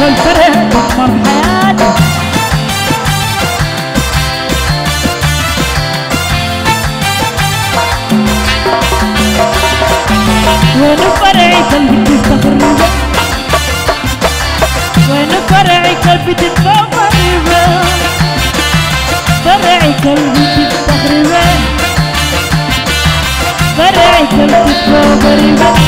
والفرح دمر حياتي وين فرعي قلبي تستغرب وين فرعي قلبي تستغرب فرعي قلبي فرعي قلبي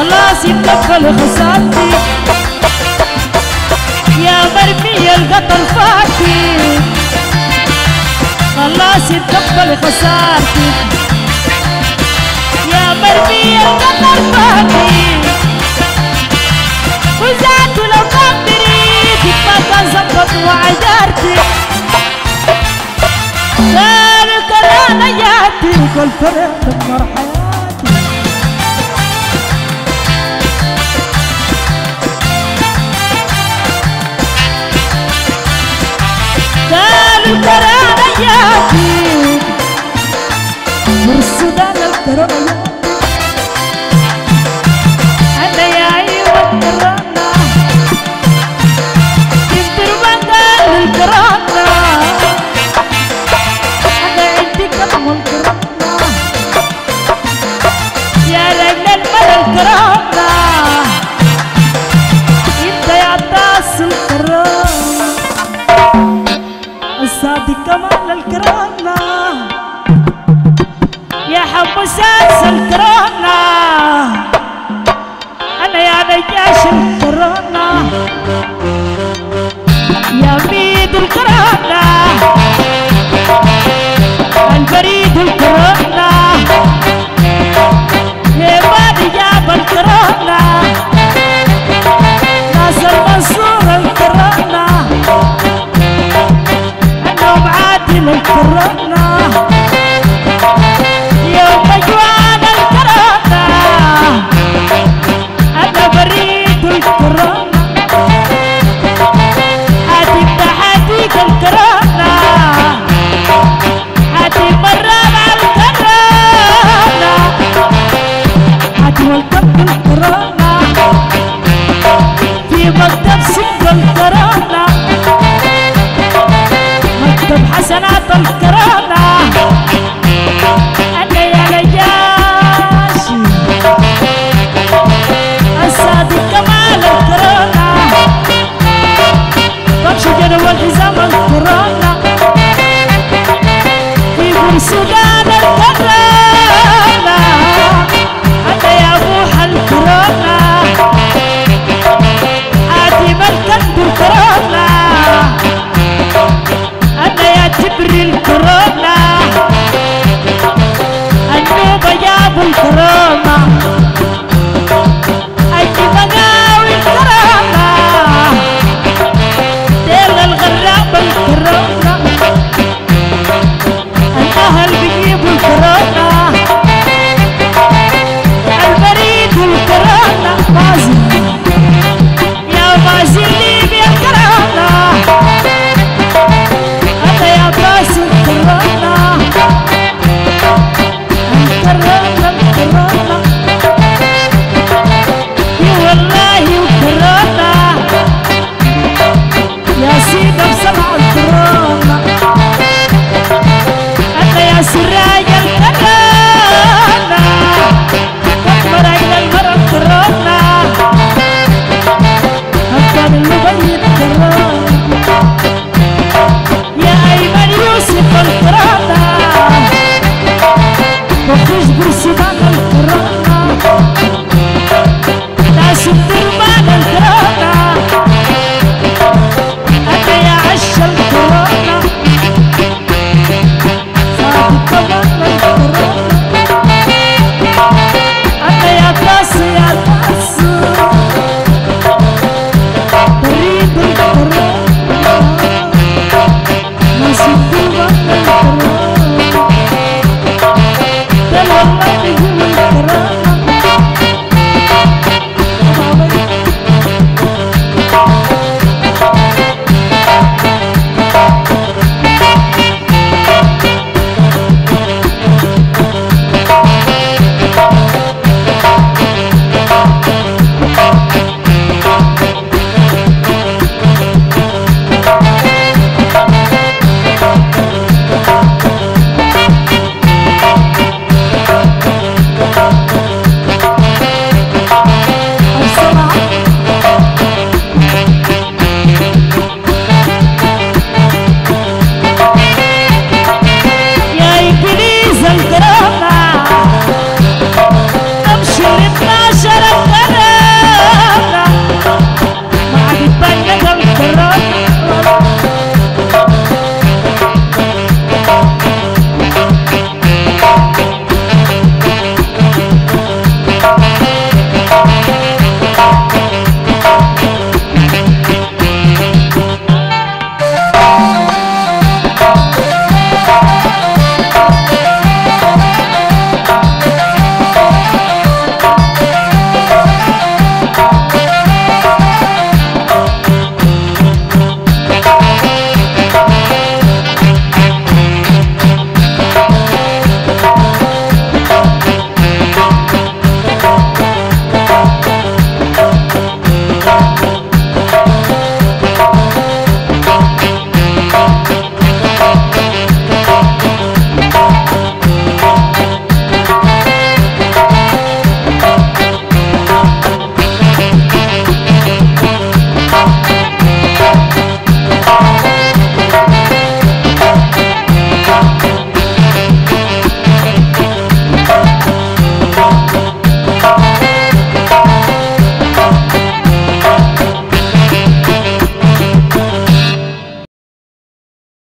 خلاص يتقبل خسارتي. يا مرمي القطر فاتي خلاص يتقبل خسارتي. يا مرمي القطر فاتي وزعت لو ما كان زبط وعجرتي قالوا كرانة جاتك والفرق دمر حياتي الكرامة أنا يا أيوة الكرامة رجل الملا الكرامة البريد الكرامة الكرامة مكتب حسنات الكرامة Montserrat.